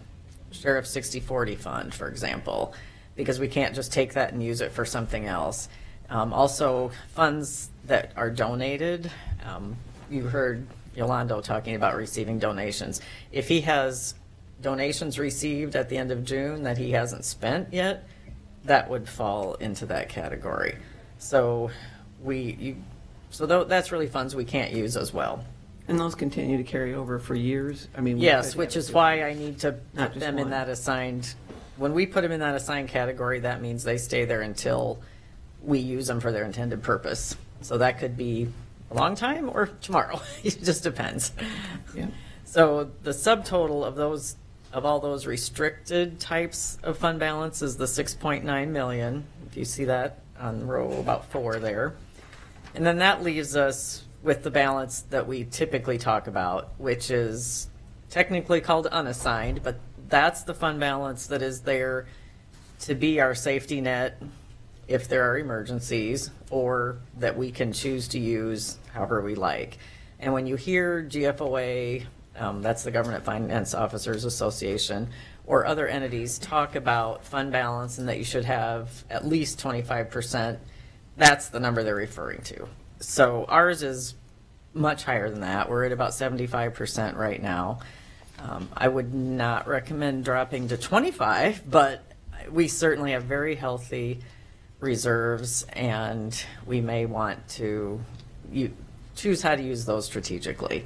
Sheriff 6040 fund, for example, because we can't just take that and use it for something else. Um, also, funds that are donated, um, you heard Yolando talking about receiving donations. If he has donations received at the end of June that he hasn't spent yet, that would fall into that category. So we, you, so tho- that's really funds we can't use as well. And those continue to carry over for years? I mean. Yes, which is why I need to put them in that assigned, when we put them in that assigned category, that means they stay there until we use them for their intended purpose. So that could be a long time or tomorrow, *laughs* it just depends. Yeah. So the subtotal of those, of all those restricted types of fund balance is the 6.9 million. If you see that on row about four there. And then that leaves us with the balance that we typically talk about, which is technically called unassigned, but that's the fund balance that is there to be our safety net if there are emergencies or that we can choose to use however we like. And when you hear GFOA, um, that's the Government Finance Officers Association, or other entities talk about fund balance and that you should have at least 25%, that's the number they're referring to. So ours is much higher than that. We're at about 75% right now. Um, I would not recommend dropping to 25, but we certainly have very healthy reserves, and we may want to you, choose how to use those strategically.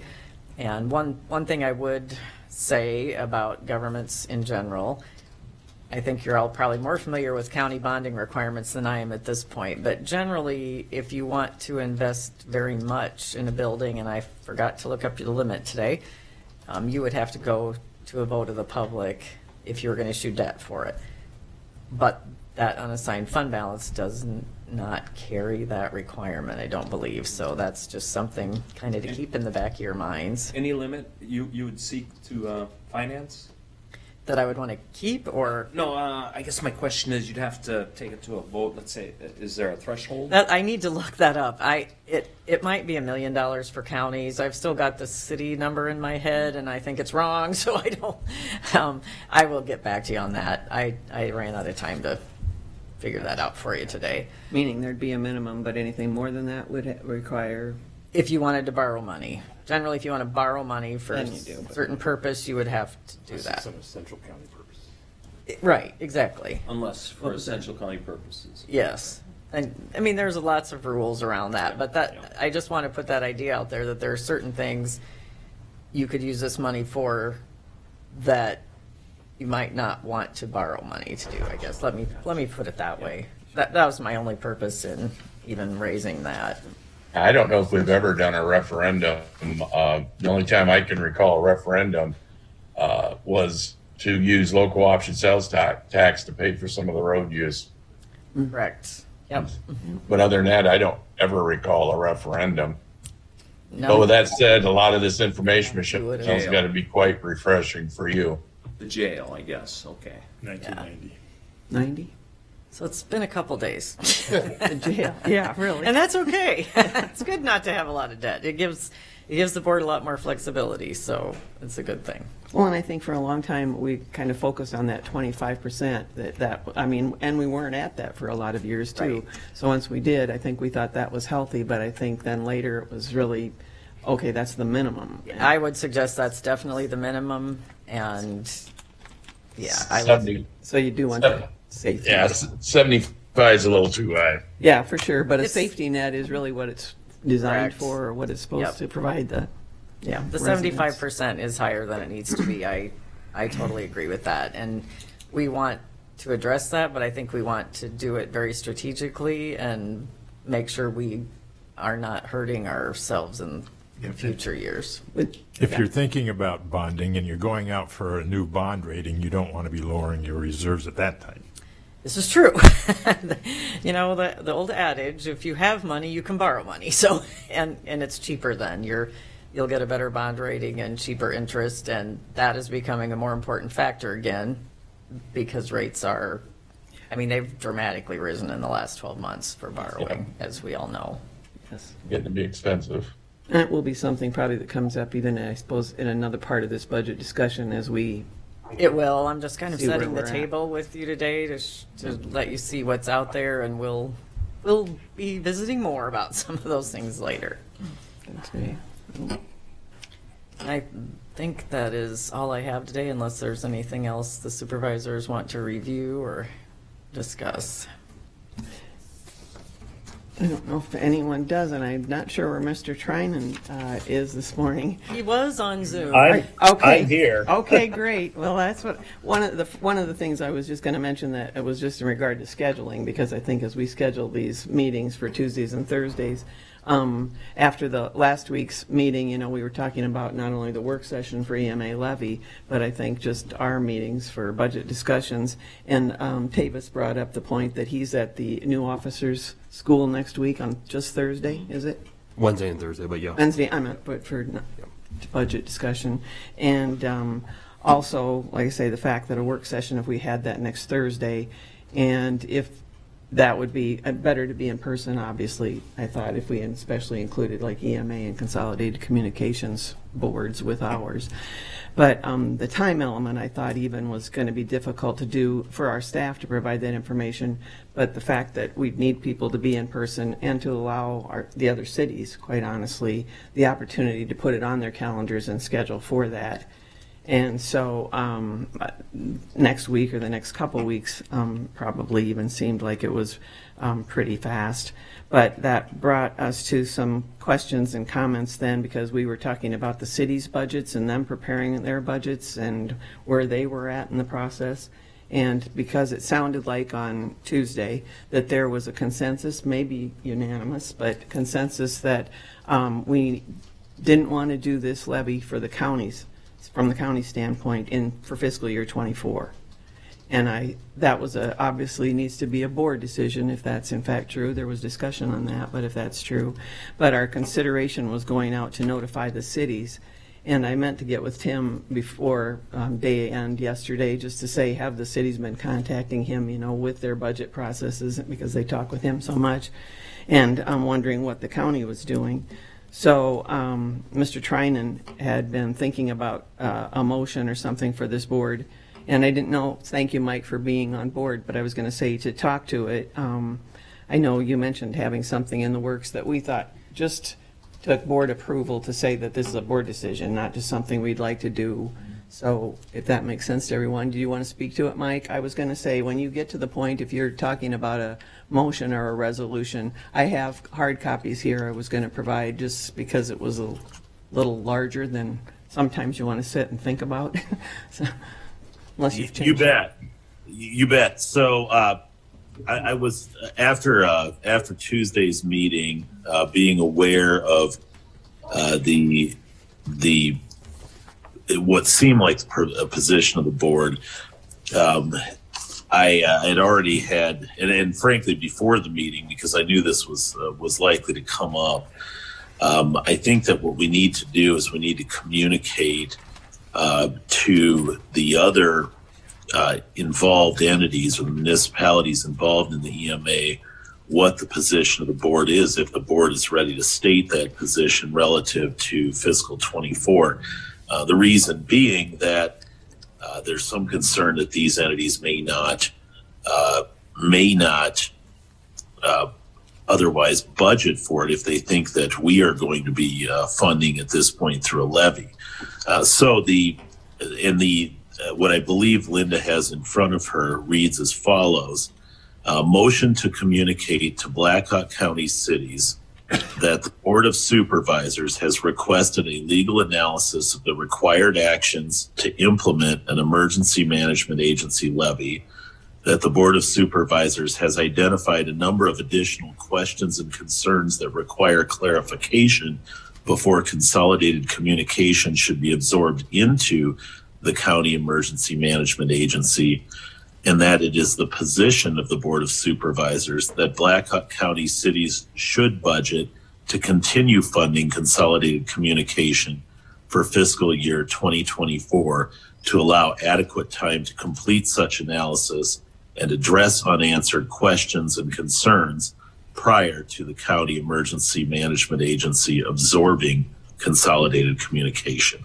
And one, one thing I would say about governments in general, I think you're all probably more familiar with county bonding requirements than I am at this point, but generally, if you want to invest very much in a building, and I forgot to look up the limit today, um, you would have to go to a vote of the public if you were going to issue debt for it. But that unassigned fund balance does n- not carry that requirement, I don't believe. So that's just something kind of to keep in the back of your minds Any limit you, you would seek to uh, finance? that I would want to keep or No, uh, I guess my question is, you'd have to take it to a vote, let's say, is there a threshold? that I need to look that up. I it it might be a million dollars for counties. I've still got the city number in my head, and I think it's wrong. *laughs* So I don't. Um, I will get back to you on that. I I ran out of time to figure that out for you today. Meaning there'd be a minimum, but anything more than that would require, If you wanted to borrow money, generally, if you want to borrow money for Then a you do, but- certain purpose, you would have to do that. Some essential county purpose. Right. Exactly. Unless for essential county purposes. Yes. And, I mean, there's lots of rules around that, but that, I just want to put that idea out there that there are certain things you could use this money for that you might not want to borrow money to do, I guess. Let me, let me put it that way. That, that was my only purpose in even raising that. I don't know if we've ever done a referendum. Uh, the only time I can recall a referendum, uh, was to use local option sales tax, tax to pay for some of the road use. Correct. Yep. But other than that, I don't ever recall a referendum. No. But with that said, a lot of this information, Michelle, would has got to be quite refreshing for you. The jail, I guess, okay. 1990. 90? so it's been a couple days. *laughs* The jail, yeah, really. And that's okay. *laughs* It's good not to have a lot of debt. It gives, it gives the board a lot more flexibility, so it's a good thing. Well, and I think for a long time, we kind of focused on that twenty-five percent, that, that, I mean, and we weren't at that for a lot of years too. Right. So once we did, I think we thought that was healthy, but I think then later it was really, okay, that's the minimum. I would suggest that's definitely the minimum, and, yeah, I would, Seventy, So you do want that safety. yeah, s- seventy-five is a little too high. Yeah, for sure, but a It's- safety net is really what it's designed Correct. for, or what it's Yep. supposed to provide the, yeah. the residents. seventy-five percent is higher than it needs to be. I, I totally agree with that, and we want to address that, but I think we want to do it very strategically and make sure we are not hurting ourselves in future years. But- If you're thinking about bonding and you're going out for a new bond rating, you don't want to be lowering your reserves at that time. This is true. *laughs* you know the the old adage: if you have money, you can borrow money. So, *laughs* and and it's cheaper then. You're you'll get a better bond rating and cheaper interest, and that is becoming a more important factor again because rates are. I mean, they've dramatically risen in the last 12 months for borrowing, as we all know. Yes. Getting to be expensive. And it will be something probably that comes up even, I suppose, in another part of this budget discussion as we, It will. I'm just kind of See where setting the we're at. table with you today to, sh- to let you see what's out there, and we'll we'll be visiting more about *laughs* some of those things later. I think that is all I have today, unless there's anything else the supervisors want to review or discuss. I don't know if anyone does, and I'm not sure where Mr. Trinan uh, is this morning. He was on Zoom. I'm, Okay. I'm here. *laughs* Okay, great. Well, that's what, one of the, one of the things I was just going to mention that it was just in regard to scheduling, because I think as we schedule these meetings for Tuesdays and Thursdays, um, after the last week's meeting, you know, we were talking about not only the work session for EMA levy, but I think just our meetings for budget discussions. And um, Tavis brought up the point that he's at the new officers' school next week on just Thursday, is it? Wednesday and Thursday, but yeah. Wednesday, I'm at but for budget discussion. And um, also, like I say, the fact that a work session, if we had that next Thursday, and if that would be, uh, better to be in person, obviously, I thought if we especially included like EMA and Consolidated Communications boards with ours. But um, the time element, I thought even was going to be difficult to do for our staff to provide that information. But the fact that we'd need people to be in person and to allow our, the other cities, quite honestly, the opportunity to put it on their calendars and schedule for that. And so um, uh, next week or the next couple weeks um, probably even seemed like it was um, pretty fast. But that brought us to some questions and comments then because we were talking about the city's budgets and them preparing their budgets and where they were at in the process. And because it sounded like on Tuesday that there was a consensus, maybe unanimous, but consensus that um, we didn't want to do this levy for the counties, from the county standpoint, in, for fiscal year '24. And I, that was a, obviously needs to be a board decision if that's in fact true. There was discussion on that, but if that's true. But our consideration was going out to notify the cities. And I meant to get with Tim before um, day end yesterday, just to say, have the cities been contacting him, you know, with their budget processes, because they talk with him so much. And I'm wondering what the county was doing. So um, Mr. Trinan had been thinking about uh, a motion or something for this board. And I didn't know, thank you, Mike, for being on board, but I was going to say to talk to it. Um, I know you mentioned having something in the works that we thought just took board approval to say that this is a board decision, not just something we'd like to do. So if that makes sense to everyone, do you want to speak to it, Mike? I was going to say, when you get to the point, if you're talking about a motion or a resolution, I have hard copies here I was going to provide just because it was a little larger than sometimes you want to sit and think about. *laughs* So, Unless you've changed. You bet. You bet. So uh, I, I was after uh, after Tuesday's meeting, uh, being aware of uh, the the what seemed like a position of the board. Um, I uh, had already had, and, and frankly, before the meeting, because I knew this was uh, was likely to come up. Um, I think that what we need to do is we need to communicate uh, to the other uh, involved entities or municipalities involved in the EMA what the position of the board is if the board is ready to state that position relative to fiscal 24. Uh, the reason being that uh, there's some concern that these entities may not uh, may not uh, otherwise budget for it if they think that we are going to be uh, funding at this point through a levy. Uh, so the in the what I believe Linda has in front of her reads as follows: motion to communicate to Black Hawk County cities that the Board of Supervisors has requested a legal analysis of the required actions to implement an emergency management agency levy that the Board of Supervisors has identified a number of additional questions and concerns that require clarification before consolidated communication should be absorbed into the County Emergency Management Agency, and that it is the position of the Board of Supervisors that Black Hawk County cities should budget to continue funding consolidated communication for fiscal year 2024 to allow adequate time to complete such analysis and address unanswered questions and concerns prior to the county emergency management agency absorbing consolidated communication.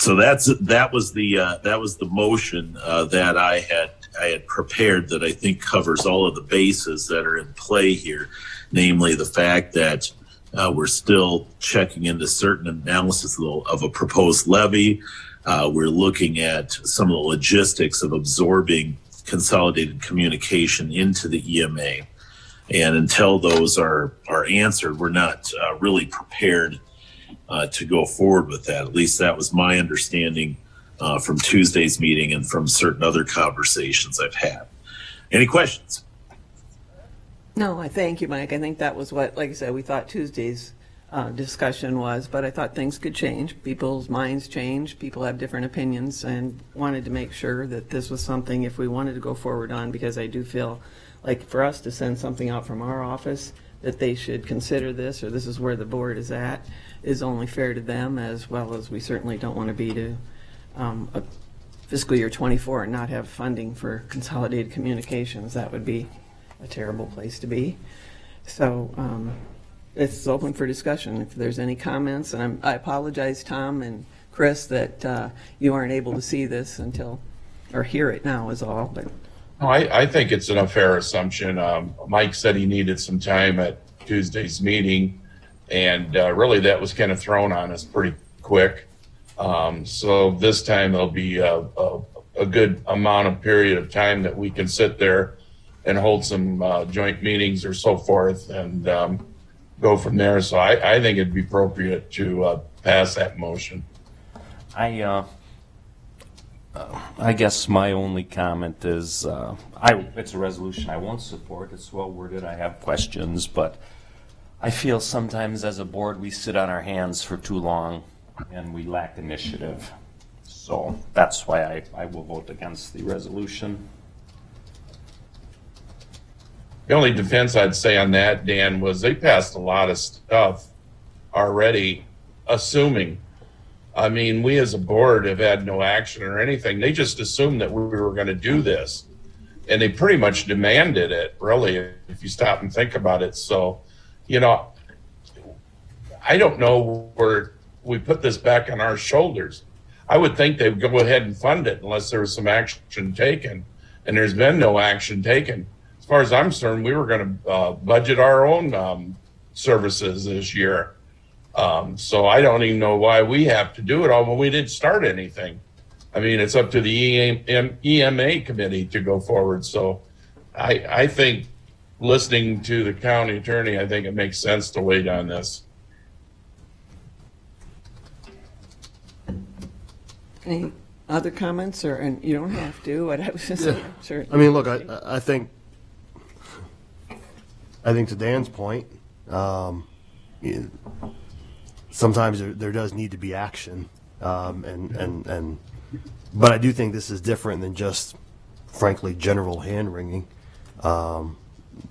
So that's that was the uh, that was the motion uh, that I had I had prepared that I think covers all of the bases that are in play here, namely the fact that uh, we're still checking into certain analysis of, a proposed levy. Uh, we're looking at some of the logistics of absorbing consolidated communication into the EMA. And until those are, are answered, we're not uh, really prepared uh, to go forward with that. At least that was my understanding uh, from Tuesday's meeting and from certain other conversations I've had. Any questions? No, I thank you, Mike. I think that was what, like I said, we thought Tuesday's uh, discussion was, but I thought things could change. People's minds change, people have different opinions, and wanted to make sure that this was something if we wanted to go forward on, because I do feel like for us to send something out from our office, that they should consider this, or this is where the board is at, is only fair to them, as well as we certainly don't want to be to um, a fiscal year '24 and not have funding for consolidated communications. That would be a terrible place to be. So um, it's open for discussion. If there's any comments, and I'm- I apologize, Tom and Chris, that uh, you aren't able to see this until, or hear it now is all, but No, I, I think it's an unfair assumption. Um, Mike said he needed some time at Tuesday's meeting, and uh, really that was kind of thrown on us pretty quick. Um, so this time there'll be a, a, a good amount of period of time that we can sit there and hold some uh, joint meetings or so forth and um, go from there. So I, I think it'd be appropriate to uh, pass that motion. I, uh, I guess my only comment is, uh, I, it's a resolution I won't support. It's well worded. I have questions, but I feel sometimes as a board, we sit on our hands for too long and we lack initiative. So that's why I, I will vote against the resolution. The only defense I'd say on that, Dan, was they passed a lot of stuff already, assuming. I mean, we as a board have had no action or anything. They just assumed that we were going to do this. And they pretty much demanded it, really, if you stop and think about it. So, you know, I don't know where we put this back on our shoulders. I would think they would go ahead and fund it unless there was some action taken. And there's been no action taken. As far as I'm concerned, we were going to uh, budget our own um, services this year. Um, so I don't even know why we have to do it all when we didn't start anything. I mean, it's up to the EMA committee to go forward. So I, I think listening to the county attorney, I think it makes sense to wait on this. any other comments, or, and you don't have to, but I was just, sure. I mean, look, I, I- I think, I think to Dan's point, um, you- sometimes there, there does need to be action. Um, and, and, and, but I do think this is different than just, frankly, general hand wringing. Um,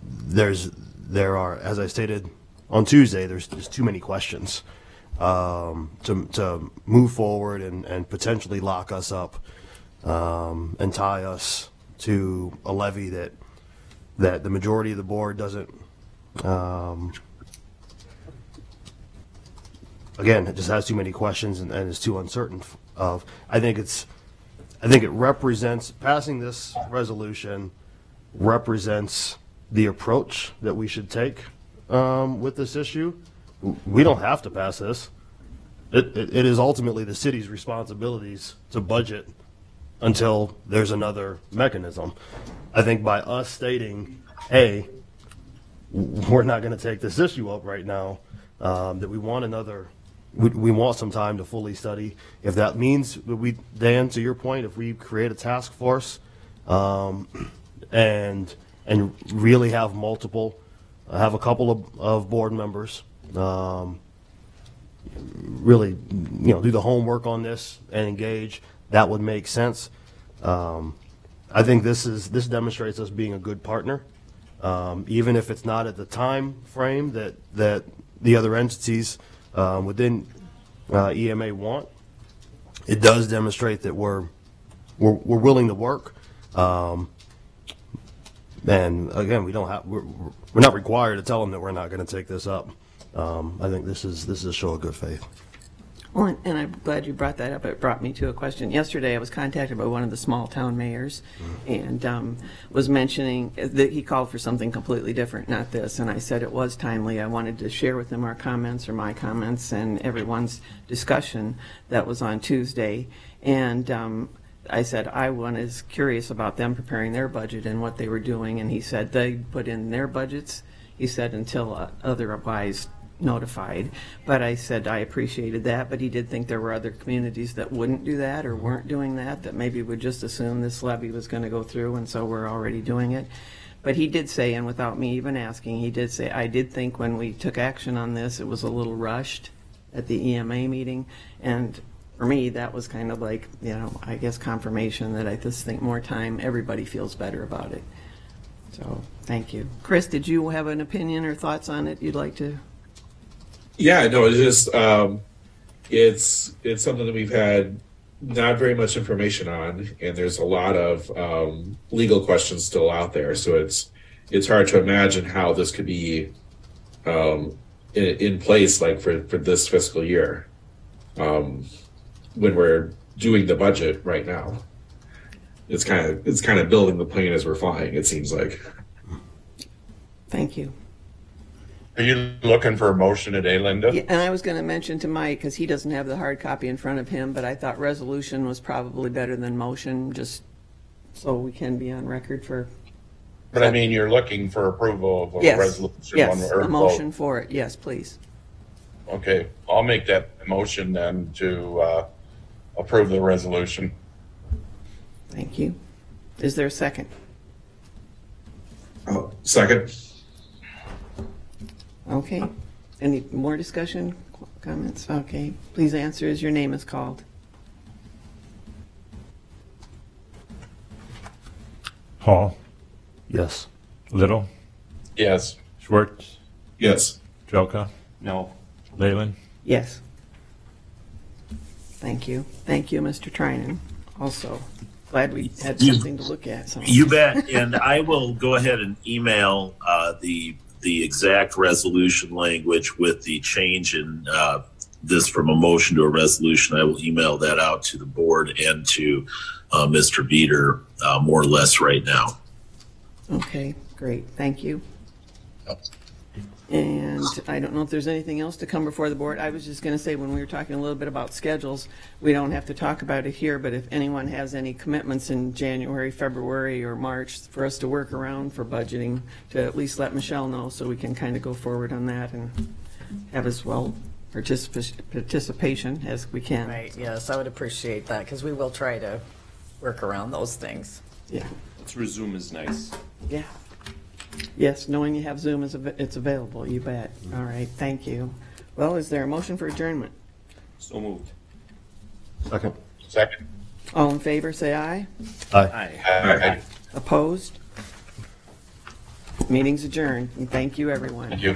there's, there are, as I stated on Tuesday, there's, there's too many questions um, to, to move forward and, and potentially lock us up um, and tie us to a levy that that the majority of the board doesn't. Um, again, it just has too many questions and, and is too uncertain. Of I think it's, I think it represents passing this resolution represents the approach that we should take um, with this issue. We don't have to pass this. It, it, it is ultimately the city's responsibilities to budget until there's another mechanism. I think by us stating, hey, we're not going to take this issue up right now, um, that we want another, we, we want some time to fully study. If that means we, Dan, to your point, if we create a task force, um, and, and really have multiple, have a couple of, of board members, um, really, you know, do the homework on this and engage, that would make sense. Um, I think this is, this demonstrates us being a good partner, um, even if it's not at the time frame that, that the other entities um, within uh, EMA want. It does demonstrate that we're, we're, we're willing to work. Um, and again, we don't have, we're, we're not required to tell them that we're not going to take this up. Um, I think this is, this is a show of good faith. Well, and I'm glad you brought that up. It brought me to a question. Yesterday, I was contacted by one of the small town mayors and um, was mentioning that he called for something completely different, not this. And I said it was timely. I wanted to share with him our comments or my comments and everyone's discussion that was on Tuesday. And um, I said I was curious about them preparing their budget and what they were doing. And he said they put in their budgets. He said until uh, otherwise notified. But I said I appreciated that, but he did think there were other communities that wouldn't do that or weren't doing that, that maybe would just assume this levy was going to go through, and so we're already doing it. But he did say, and without me even asking, he did say, I did think when we took action on this, it was a little rushed at the EMA meeting. And for me, that was kind of like, you know, I guess confirmation that I just think more time, everybody feels better about it. So, thank you. Chris, did you have an opinion or thoughts on it you'd like to Yeah, no, it's just um, it's it's something that we've had not very much information on, and there's a lot of um, legal questions still out there. So it's it's hard to imagine how this could be um, in, in place, like for for this fiscal year, um, when we're doing the budget right now. It's kind of it's kind of building the plane as we're flying. It seems like. Thank you. Are you looking for a motion today, Linda? Yeah, and I was going to mention to Mike, because he doesn't have the hard copy in front of him, but I thought resolution was probably better than motion, just so we can be on record for, But I mean, you're looking for approval of a yes, resolution. yes, one- or a vote. motion for it, yes, please. Okay, I'll make that motion then to uh, approve the resolution. Thank you. Is there a second? Oh, second. Okay. Any more discussion, comments? Okay. Please answer as your name is called. Hall, Yes. Little, Yes. Schwartz, Yes. Trelka, No. Laylin. Yes. Thank you. Thank you, Mr. Trinan. Also, glad we had You- something to look at. so- You bet. And I will go ahead and email uh, the the exact resolution language with the change in uh, this from a motion to a resolution. I will email that out to the board and to uh, Mr. Beater uh, more or less right now. Okay, great, thank you. And I don't know if there's anything else to come before the board. I was just going to say, when we were talking a little bit about schedules, we don't have to talk about it here, but if anyone has any commitments in January, February, or March for us to work around for budgeting, to at least let Michelle know so we can kind of go forward on that and have as well particip- participation as we can. Right, yes, I would appreciate that, because we will try to work around those things. Yeah, Let's resume is nice. yeah. Yes, knowing you have Zoom is, av- it's available, you bet. Mm-hmm. All right, thank you. Well, is there a motion for adjournment? So moved. Second. Second. All in favor, say aye. Aye. Aye. Aye. Opposed? Meeting's adjourned, and thank you, everyone. Thank you.